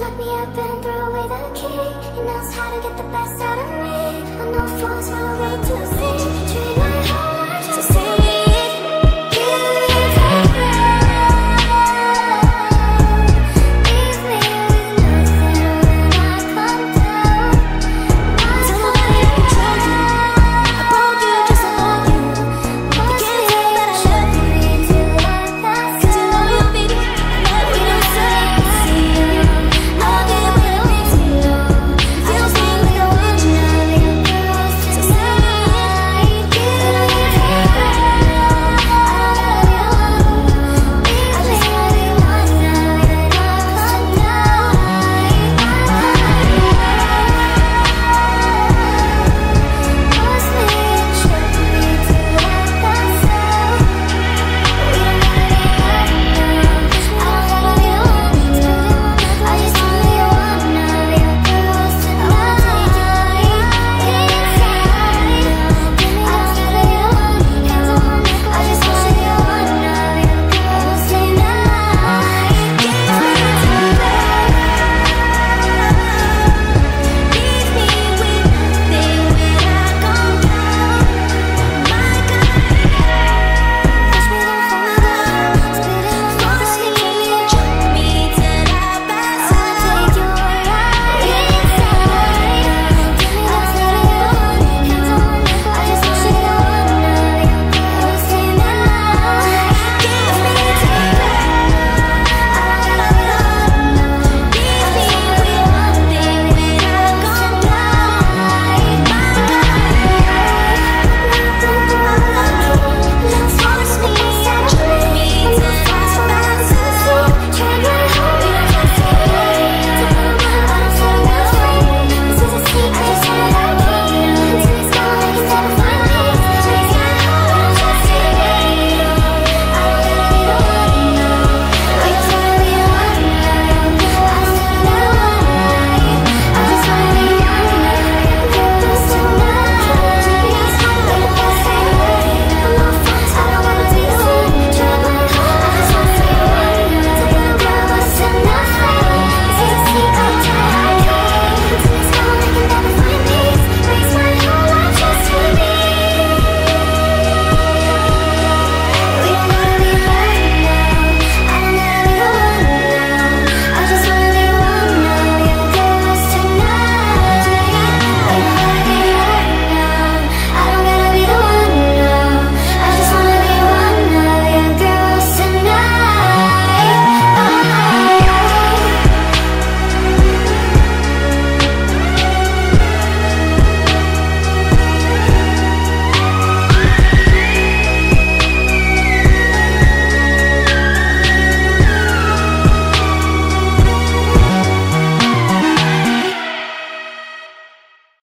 Lock me up and throw away the key. He knows how to get the best out of me. I know fools